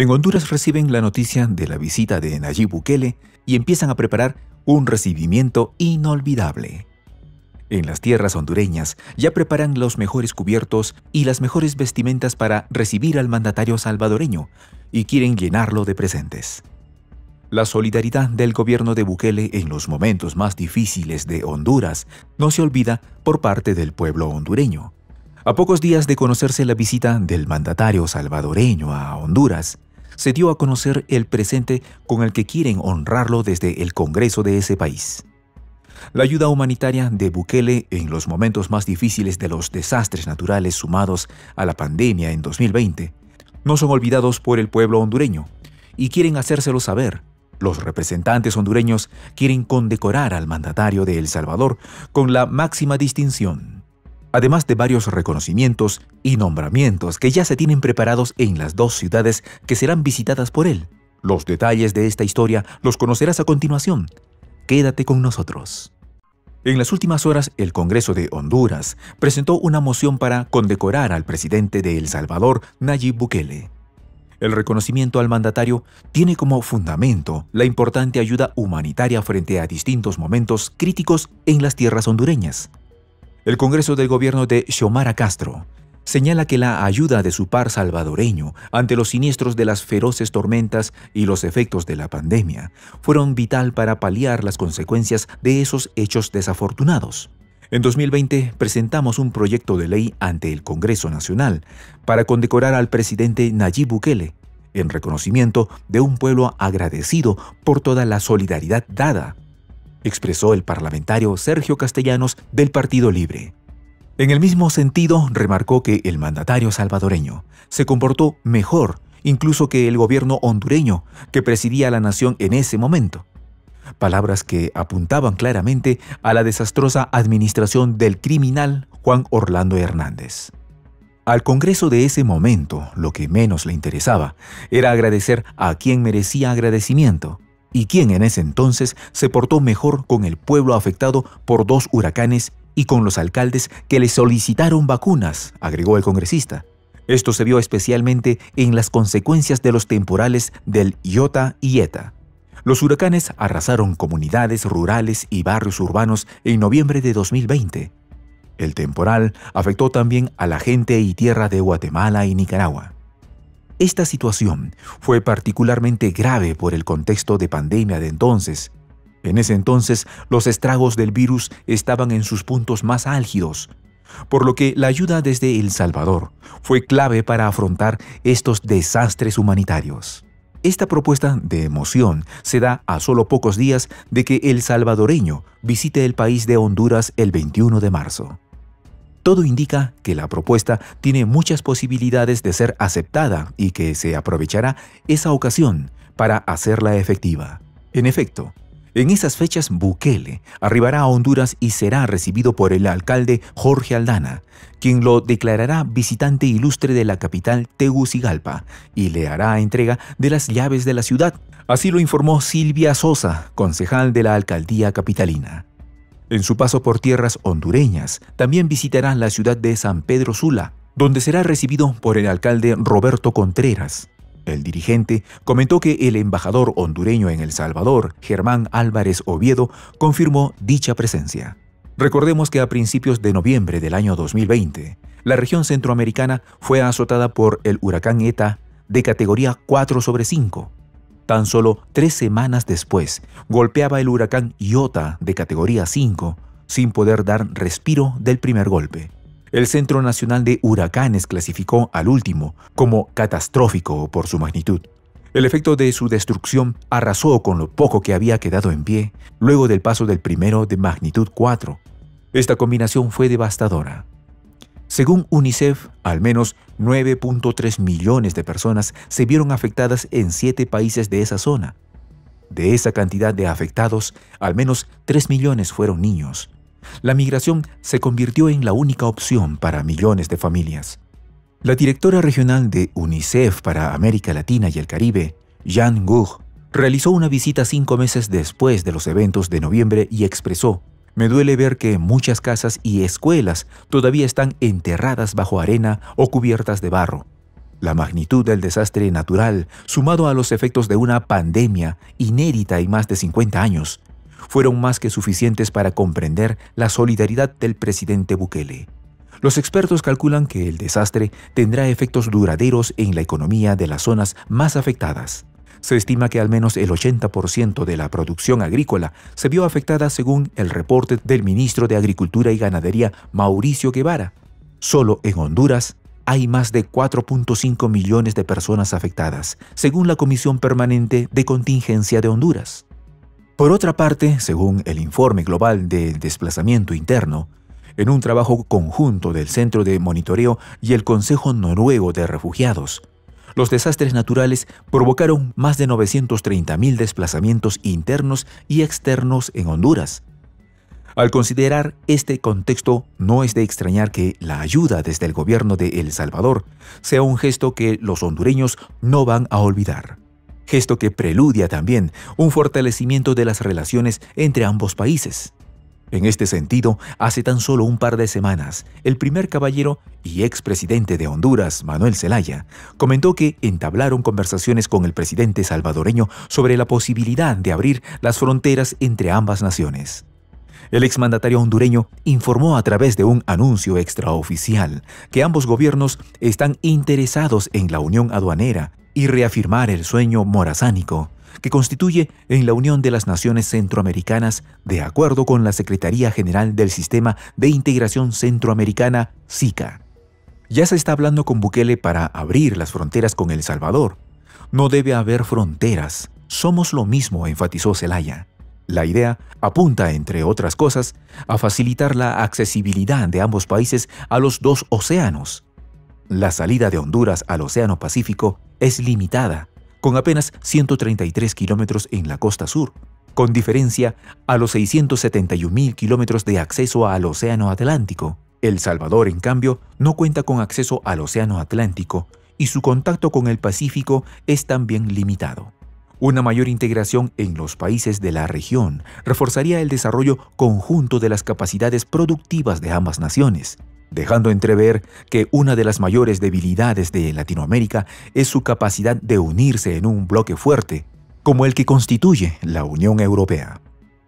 En Honduras reciben la noticia de la visita de Nayib Bukele y empiezan a preparar un recibimiento inolvidable. En las tierras hondureñas ya preparan los mejores cubiertos y las mejores vestimentas para recibir al mandatario salvadoreño y quieren llenarlo de presentes. La solidaridad del gobierno de Bukele en los momentos más difíciles de Honduras no se olvida por parte del pueblo hondureño. A pocos días de conocerse la visita del mandatario salvadoreño a Honduras, se dio a conocer el presente con el que quieren honrarlo desde el Congreso de ese país. La ayuda humanitaria de Bukele en los momentos más difíciles de los desastres naturales sumados a la pandemia en 2020 no son olvidados por el pueblo hondureño y quieren hacérselo saber. Los representantes hondureños quieren condecorar al mandatario de El Salvador con la máxima distinción, además de varios reconocimientos y nombramientos que ya se tienen preparados en las dos ciudades que serán visitadas por él. Los detalles de esta historia los conocerás a continuación. Quédate con nosotros. En las últimas horas, el Congreso de Honduras presentó una moción para condecorar al presidente de El Salvador, Nayib Bukele. El reconocimiento al mandatario tiene como fundamento la importante ayuda humanitaria frente a distintos momentos críticos en las tierras hondureñas. El Congreso del gobierno de Xiomara Castro señala que la ayuda de su par salvadoreño ante los siniestros de las feroces tormentas y los efectos de la pandemia fueron vital para paliar las consecuencias de esos hechos desafortunados. En 2020 presentamos un proyecto de ley ante el Congreso Nacional para condecorar al presidente Nayib Bukele en reconocimiento de un pueblo agradecido por toda la solidaridad dada, expresó el parlamentario Sergio Castellanos del Partido Libre. En el mismo sentido, remarcó que el mandatario salvadoreño se comportó mejor incluso que el gobierno hondureño que presidía la nación en ese momento. Palabras que apuntaban claramente a la desastrosa administración del criminal Juan Orlando Hernández. Al Congreso de ese momento, lo que menos le interesaba era agradecer a quien merecía agradecimiento y quien en ese entonces se portó mejor con el pueblo afectado por dos huracanes y con los alcaldes que le solicitaron vacunas, agregó el congresista. Esto se vio especialmente en las consecuencias de los temporales del Iota y Eta. Los huracanes arrasaron comunidades rurales y barrios urbanos en noviembre de 2020. El temporal afectó también a la gente y tierra de Guatemala y Nicaragua. Esta situación fue particularmente grave por el contexto de pandemia de entonces, en ese entonces, los estragos del virus estaban en sus puntos más álgidos, por lo que la ayuda desde El Salvador fue clave para afrontar estos desastres humanitarios. Esta propuesta de emoción se da a solo pocos días de que el salvadoreño visite el país de Honduras el 21 de marzo. Todo indica que la propuesta tiene muchas posibilidades de ser aceptada y que se aprovechará esa ocasión para hacerla efectiva. En efecto, en esas fechas, Bukele arribará a Honduras y será recibido por el alcalde Jorge Aldana, quien lo declarará visitante ilustre de la capital Tegucigalpa y le hará entrega de las llaves de la ciudad. Así lo informó Silvia Sosa, concejal de la alcaldía capitalina. En su paso por tierras hondureñas, también visitará la ciudad de San Pedro Sula, donde será recibido por el alcalde Roberto Contreras. El dirigente comentó que el embajador hondureño en El Salvador, Germán Álvarez Oviedo, confirmó dicha presencia. Recordemos que a principios de noviembre del año 2020, la región centroamericana fue azotada por el huracán ETA de categoría 4 sobre 5. Tan solo tres semanas después, golpeaba el huracán Iota de categoría 5, sin poder dar respiro del primer golpe. El Centro Nacional de Huracanes clasificó al último como catastrófico por su magnitud. El efecto de su destrucción arrasó con lo poco que había quedado en pie luego del paso del primero de magnitud 4. Esta combinación fue devastadora. Según UNICEF, al menos 9.3 millones de personas se vieron afectadas en siete países de esa zona. De esa cantidad de afectados, al menos 3 millones fueron niños, la migración se convirtió en la única opción para millones de familias. La directora regional de UNICEF para América Latina y el Caribe, Jan Gugh, realizó una visita cinco meses después de los eventos de noviembre y expresó, me duele ver que muchas casas y escuelas todavía están enterradas bajo arena o cubiertas de barro. La magnitud del desastre natural, sumado a los efectos de una pandemia inédita y más de 50 años, fueron más que suficientes para comprender la solidaridad del presidente Bukele. Los expertos calculan que el desastre tendrá efectos duraderos en la economía de las zonas más afectadas. Se estima que al menos el 80% de la producción agrícola se vio afectada según el reporte del ministro de Agricultura y Ganadería Mauricio Guevara. Solo en Honduras hay más de 4.5 millones de personas afectadas, según la Comisión Permanente de Contingencia de Honduras. Por otra parte, según el Informe Global del Desplazamiento Interno, en un trabajo conjunto del Centro de Monitoreo y el Consejo Noruego de Refugiados, los desastres naturales provocaron más de 930.000 desplazamientos internos y externos en Honduras, al considerar este contexto, no es de extrañar que la ayuda desde el gobierno de El Salvador sea un gesto que los hondureños no van a olvidar. Gesto que preludia también un fortalecimiento de las relaciones entre ambos países. En este sentido, hace tan solo un par de semanas, el primer caballero y expresidente de Honduras, Manuel Zelaya, comentó que entablaron conversaciones con el presidente salvadoreño sobre la posibilidad de abrir las fronteras entre ambas naciones. El exmandatario hondureño informó a través de un anuncio extraoficial que ambos gobiernos están interesados en la unión aduanera y reafirmar el sueño morazánico que constituye en la Unión de las Naciones Centroamericanas de acuerdo con la Secretaría General del Sistema de Integración Centroamericana, SICA. Ya se está hablando con Bukele para abrir las fronteras con El Salvador. No debe haber fronteras. Somos lo mismo, enfatizó Zelaya. La idea apunta, entre otras cosas, a facilitar la accesibilidad de ambos países a los dos océanos. La salida de Honduras al Océano Pacífico es limitada, con apenas 133 kilómetros en la costa sur, con diferencia a los 671.000 kilómetros de acceso al Océano Atlántico. El Salvador, en cambio, no cuenta con acceso al Océano Atlántico y su contacto con el Pacífico es también limitado. Una mayor integración en los países de la región reforzaría el desarrollo conjunto de las capacidades productivas de ambas naciones, dejando entrever que una de las mayores debilidades de Latinoamérica es su capacidad de unirse en un bloque fuerte, como el que constituye la Unión Europea.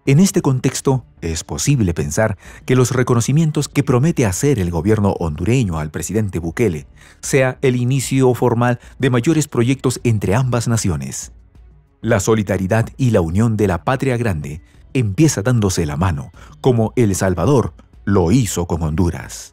En este contexto, es posible pensar que los reconocimientos que promete hacer el gobierno hondureño al presidente Bukele sea el inicio formal de mayores proyectos entre ambas naciones. La solidaridad y la unión de la patria grande empieza dándose la mano, como El Salvador lo hizo con Honduras.